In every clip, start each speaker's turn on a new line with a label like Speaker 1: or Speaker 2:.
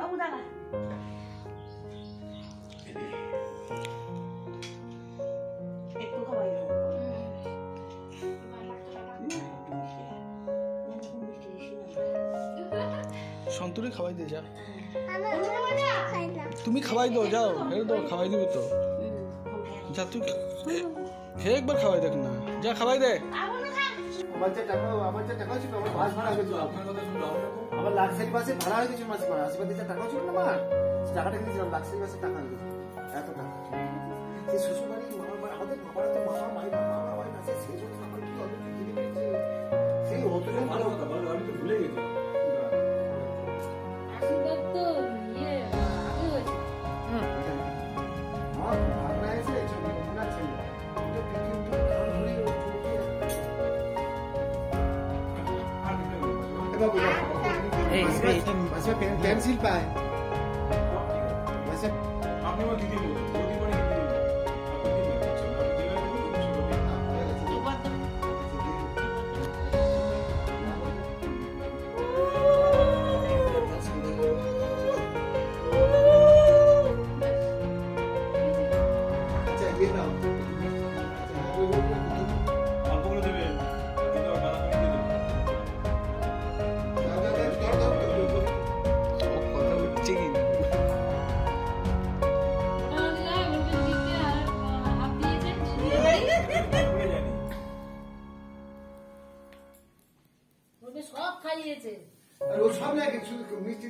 Speaker 1: বাবু দাঁড়া একটু খাওয়াই
Speaker 2: সন্তুরে খাওয়াই দিয়ে যা
Speaker 3: আমি খাই না
Speaker 2: তুমি খাওয়াই দাও যাও। হেরে দাও খাওয়াই দিবে তো। যা তুই খেয়ে একবার খাওয়াই দেখ না। যা খাওয়াই দে।
Speaker 4: আমার যে টাকা আমার যে টাকা ছিল আমার বাস ভাড়া হয়েছিল। আমার লাক্সারি বাসে ভাড়া হয়ে গেছিল মাসে মাস। আশীর্বাদে যে টাকা ছিল না সে টাকাটা কিনেছিলাম লাক্সারি বাসে টাকা হয়ে গেছিল এত টাকা। সে শ্বশুর বাড়ি মামার বাড়ি আমাদের মামারা তো মামা মাই মামা মামা আছে সেই জন্য আমার কি কি কিনে পেয়েছে? সেই অতজন
Speaker 5: ভালো কথা ভালো আমি তো ভুলে গেছি।
Speaker 6: আশীর্বাদ তো ইয়ে আগে হয়েছে।
Speaker 4: আমার ভাবনা এসে ছবি ছেলে। ওটা পৃথিবী তো কান ধরে ওই চলতে
Speaker 5: আর দিতে হবে।
Speaker 4: বাবু বাসে পেন্সিল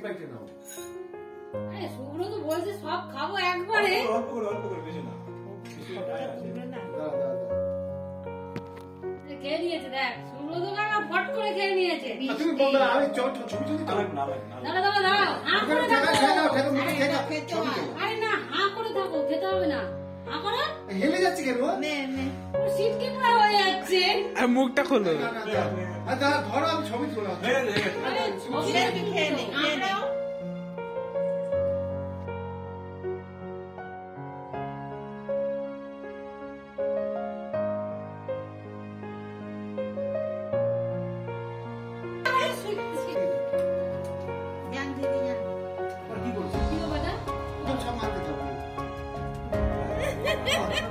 Speaker 4: বাইটে নাও
Speaker 6: আরে শুভ্র তো বলছে সব খাব একবারে।
Speaker 5: অল্প করে অল্প করে বেশি না।
Speaker 6: খেয়ে নিয়েছে দেখ শুভ্র তো কাকা ফট করে খেয়ে নিয়েছে।
Speaker 4: তুমি বলবে আমি ছবি।
Speaker 6: দাঁড়া দাঁড়া করে থাকো। আরে হাঁ করে থাকো খেতে হবে না। হাঁ করো।
Speaker 4: হেলে যাচ্ছে কেন
Speaker 6: সিটকে প্রায় হয়ে যাচ্ছে
Speaker 2: আর মুখটা খোলো
Speaker 4: না, না, দাও। আর দাও, ধরো আমি ছবি তুলো
Speaker 5: হয়ে গেছে, হয়ে গেছে।
Speaker 6: আরে ছবি খেয়ে নে আমরাও
Speaker 4: আর কি বলছো
Speaker 6: কি গো বাবা
Speaker 4: একদম সব মারতে থাকো
Speaker 5: যা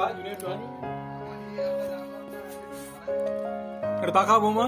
Speaker 5: আয়, জুনিয়র টু আয়। এটা তাকাও বৌমা